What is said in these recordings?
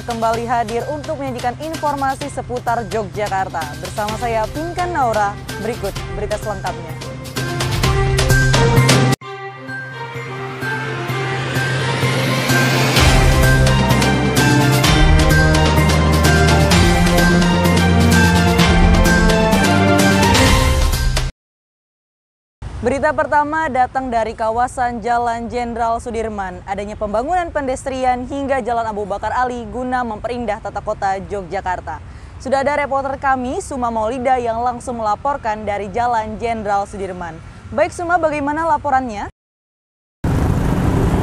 Kembali hadir untuk menyajikan informasi seputar Yogyakarta. Bersama saya Pinkan Naura, berikut berita selengkapnya. Berita pertama datang dari kawasan Jalan Jenderal Sudirman. Adanya pembangunan pedestrian hingga Jalan Abu Bakar Ali guna memperindah tata kota Yogyakarta. Sudah ada reporter kami, Suma Maulida, yang langsung melaporkan dari Jalan Jenderal Sudirman. Baik Suma, bagaimana laporannya?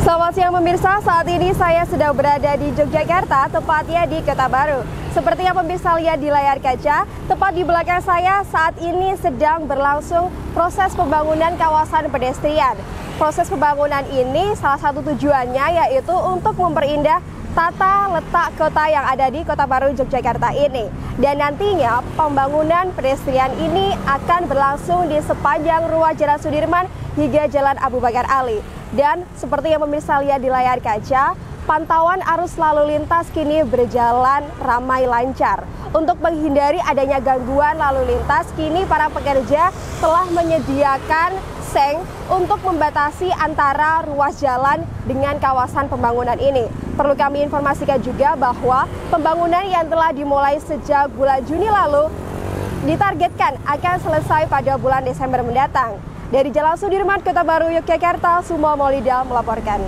Selamat siang pemirsa, saat ini saya sedang berada di Yogyakarta, tepatnya di Kota Baru. Seperti yang pemirsa lihat di layar kaca, tepat di belakang saya saat ini sedang berlangsung proses pembangunan kawasan pedestrian. Proses pembangunan ini salah satu tujuannya yaitu untuk memperindah tata letak kota yang ada di Kota Baru Yogyakarta ini. Dan nantinya pembangunan pedestrian ini akan berlangsung di sepanjang ruas Jalan Sudirman hingga Jalan Abu Bakar Ali. Dan seperti yang pemirsa lihat di layar kaca, pantauan arus lalu lintas kini berjalan ramai lancar. Untuk menghindari adanya gangguan lalu lintas, kini para pekerja telah menyediakan seng untuk membatasi antara ruas jalan dengan kawasan pembangunan ini. Perlu kami informasikan juga bahwa pembangunan yang telah dimulai sejak bulan Juni lalu ditargetkan akan selesai pada bulan Desember mendatang. Dari Jalan Sudirman, Kota Baru, Yogyakarta, Sumo Maulida melaporkan.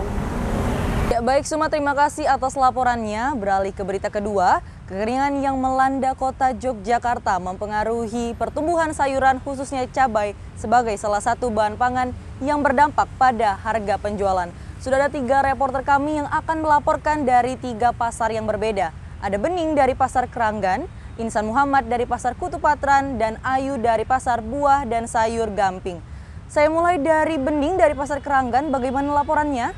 Ya, baik Suma, terima kasih atas laporannya. Beralih ke berita kedua, kekeringan yang melanda kota Yogyakarta mempengaruhi pertumbuhan sayuran khususnya cabai sebagai salah satu bahan pangan yang berdampak pada harga penjualan. Sudah ada tiga reporter kami yang akan melaporkan dari tiga pasar yang berbeda. Ada Bening dari Pasar Keranggan, Insan Muhammad dari Pasar Kutu Patran, dan Ayu dari Pasar Buah dan Sayur Gamping. Saya mulai dari Bening dari Pasar Keranggan, bagaimana laporannya?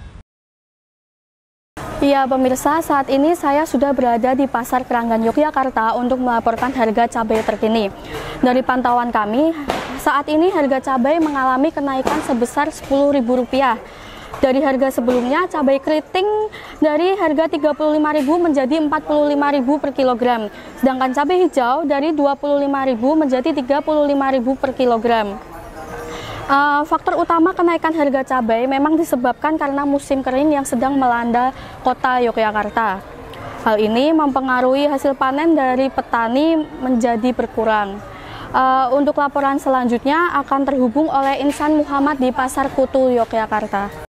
Iya pemirsa, saat ini saya sudah berada di Pasar Keranggan Yogyakarta untuk melaporkan harga cabai terkini. Dari pantauan kami, saat ini harga cabai mengalami kenaikan sebesar Rp10.000. Dari harga sebelumnya, cabai keriting dari harga Rp35.000 menjadi Rp45.000 per kilogram. Sedangkan cabai hijau dari Rp25.000 menjadi Rp35.000 per kilogram. Uh, faktor utama kenaikan harga cabai memang disebabkan karena musim kering yang sedang melanda kota Yogyakarta. Hal ini mempengaruhi hasil panen dari petani menjadi berkurang. Uh, untuk laporan selanjutnya akan terhubung oleh Insan Muhammad di Pasar Kutu, Yogyakarta.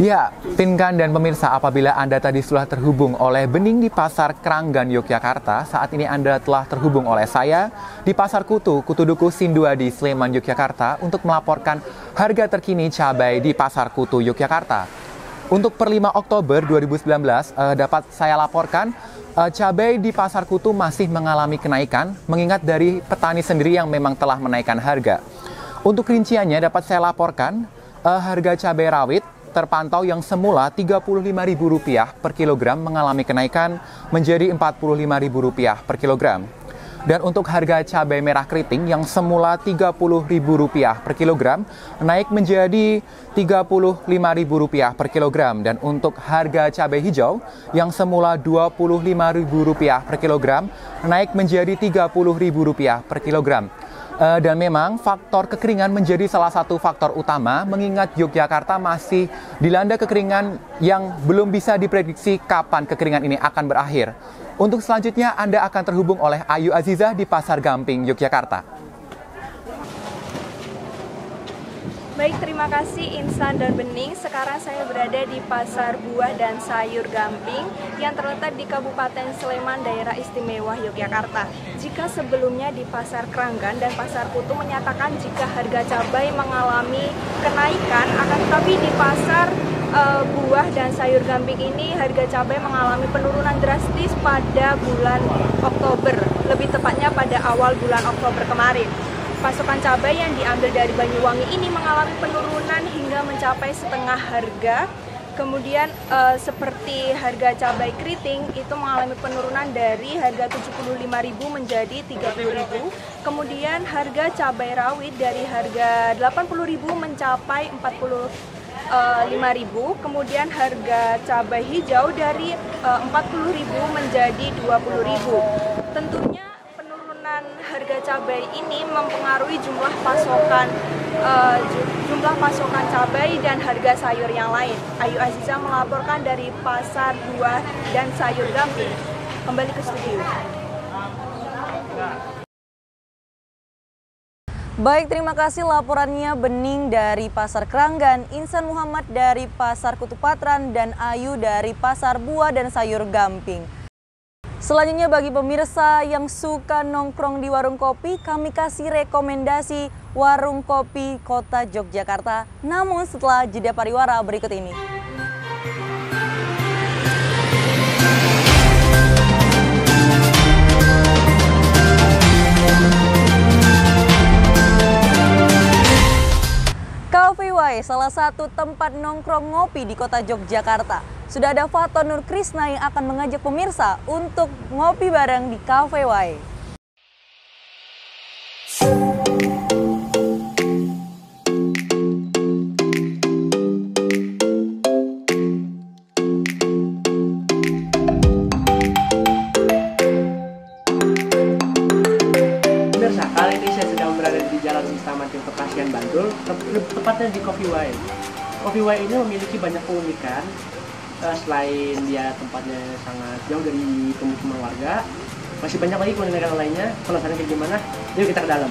Ya, Pinkan dan pemirsa, apabila Anda tadi sudah terhubung oleh Bening di Pasar Keranggan, Yogyakarta, saat ini Anda telah terhubung oleh saya di Pasar Kutu, Kutuduku Sindua di Sleman, Yogyakarta, untuk melaporkan harga terkini cabai di Pasar Kutu, Yogyakarta. Untuk per 5 Oktober 2019, eh, dapat saya laporkan eh, cabai di Pasar Kutu masih mengalami kenaikan, mengingat dari petani sendiri yang memang telah menaikkan harga. Untuk rinciannya dapat saya laporkan, eh, harga cabai rawit terpantau yang semula Rp35.000 per kilogram mengalami kenaikan menjadi Rp45.000 per kilogram. Dan untuk harga cabai merah keriting yang semula Rp30.000 per kilogram naik menjadi Rp35.000 per kilogram. Dan untuk harga cabai hijau yang semula Rp25.000 per kilogram naik menjadi Rp30.000 per kilogram. Uh, dan memang faktor kekeringan menjadi salah satu faktor utama mengingat Yogyakarta masih dilanda kekeringan yang belum bisa diprediksi kapan kekeringan ini akan berakhir. Untuk selanjutnya Anda akan terhubung oleh Ayu Aziza di Pasar Gamping, Yogyakarta. Baik, terima kasih Insan dan Bening. Sekarang saya berada di Pasar Buah dan Sayur Gamping yang terletak di Kabupaten Sleman, Daerah Istimewa Yogyakarta. Jika sebelumnya di Pasar Keranggan dan Pasar Kutu menyatakan jika harga cabai mengalami kenaikan, akan tetapi di Pasar uh, Buah dan Sayur Gamping ini harga cabai mengalami penurunan drastis pada bulan Oktober, lebih tepatnya pada awal bulan Oktober kemarin pasokan cabai yang diambil dari Banyuwangi ini mengalami penurunan hingga mencapai setengah harga. Kemudian e, seperti harga cabai keriting itu mengalami penurunan dari harga 75.000 menjadi 30.000. Kemudian harga cabai rawit dari harga 80.000 mencapai 40 uh, 5.000, kemudian harga cabai hijau dari uh, 40.000 menjadi 20.000. Tentunya harga cabai ini mempengaruhi jumlah pasokan uh, jumlah pasokan cabai dan harga sayur yang lain. Ayu Aziza melaporkan dari Pasar Buah dan Sayur Gamping. Kembali ke studio. Baik, terima kasih laporannya Bening dari Pasar Keranggan, Insan Muhammad dari Pasar Kutupatran, dan Ayu dari Pasar Buah dan Sayur Gamping. Selanjutnya bagi pemirsa yang suka nongkrong di warung kopi, kami kasih rekomendasi warung kopi kota Yogyakarta. Namun setelah jeda pariwara berikut ini. Cafe Y, salah satu tempat nongkrong ngopi di kota Yogyakarta. Sudah ada Faton Nur Krisna yang akan mengajak pemirsa untuk ngopi bareng di Cafe Y. Tepatnya di Coffee Way. Coffee Way ini memiliki banyak keunikan, eh, selain dia tempatnya sangat jauh dari pemukiman warga, masih banyak lagi keunikan lainnya. Penasaran kayak gimana? Yuk kita ke dalam.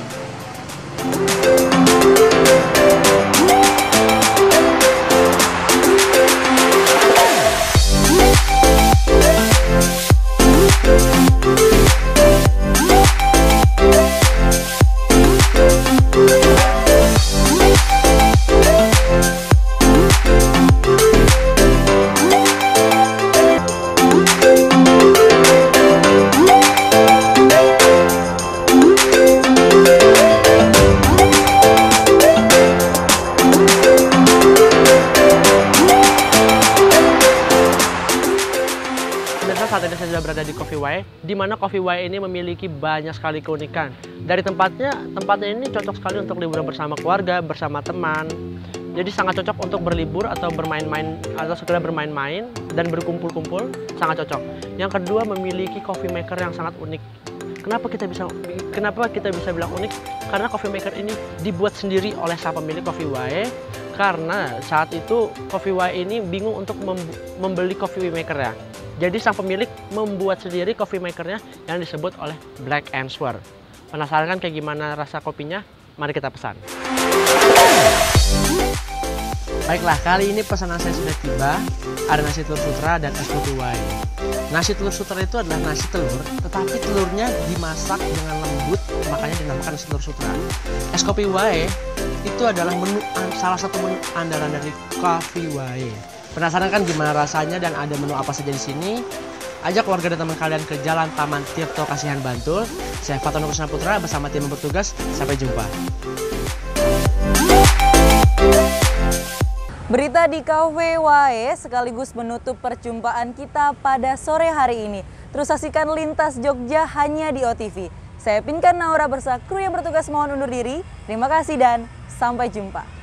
Berada di mana Coffee Way ini memiliki banyak sekali keunikan. Dari tempatnya, tempatnya ini cocok sekali untuk liburan bersama keluarga, bersama teman. Jadi sangat cocok untuk berlibur atau bermain-main atau sekedar bermain-main dan berkumpul-kumpul, sangat cocok. Yang kedua memiliki coffee maker yang sangat unik. Kenapa kita bisa kenapa kita bisa bilang unik? Karena coffee maker ini dibuat sendiri oleh sang pemilik Coffee Way karena saat itu Coffee Way ini bingung untuk mem- membeli coffee maker ya. Jadi sang pemilik membuat sendiri coffee makernya yang disebut oleh Black Answer. Penasaran kan kayak gimana rasa kopinya? Mari kita pesan. Baiklah, kali ini pesanan saya sudah tiba. Ada nasi telur sutra dan es putu wine. Nasi telur sutra itu adalah nasi telur, tetapi telurnya dimasak dengan lembut, makanya dinamakan nasi telur sutra. Es kopi wae itu adalah menu salah satu menu andalan dari Coffee Wae. Penasaran kan gimana rasanya dan ada menu apa saja di sini? Ajak keluarga dan teman kalian ke Jalan Taman Tirto Kasihan Bantul. Saya Fatono Kusna Putra bersama tim bertugas. Sampai jumpa. Berita di Cafe Wae sekaligus menutup perjumpaan kita pada sore hari ini. Terus saksikan Lintas Jogja hanya di OTV. Saya Pinkan Naura bersama kru yang bertugas mohon undur diri. Terima kasih dan sampai jumpa.